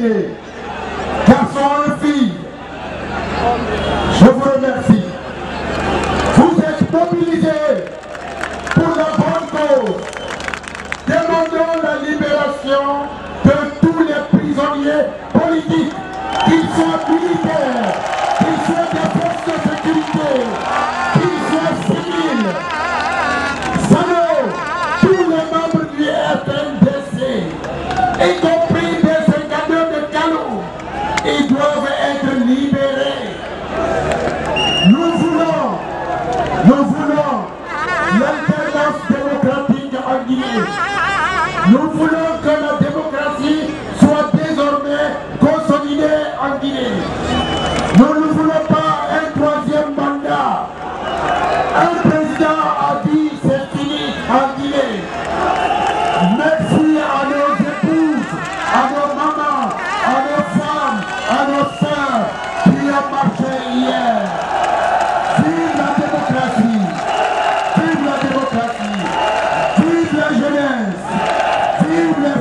déterminés, garçons et filles. Je vous remercie. Vous êtes mobilisés pour la bonne cause. Demandons la libération de tous les prisonniers politiques, qu'ils soient militaires, qu'ils soient des forces de sécurité, qu'ils soient civils. Salut tous les membres du FNDC, Nous voulons, nous voulons l'alternance démocratique en Guinée. Nous voulons que la démocratie soit désormais consolidée en Guinée. Nous ne voulons pas un troisième mandat. Un président a dit c'est fini en Guinée. Merci Amen.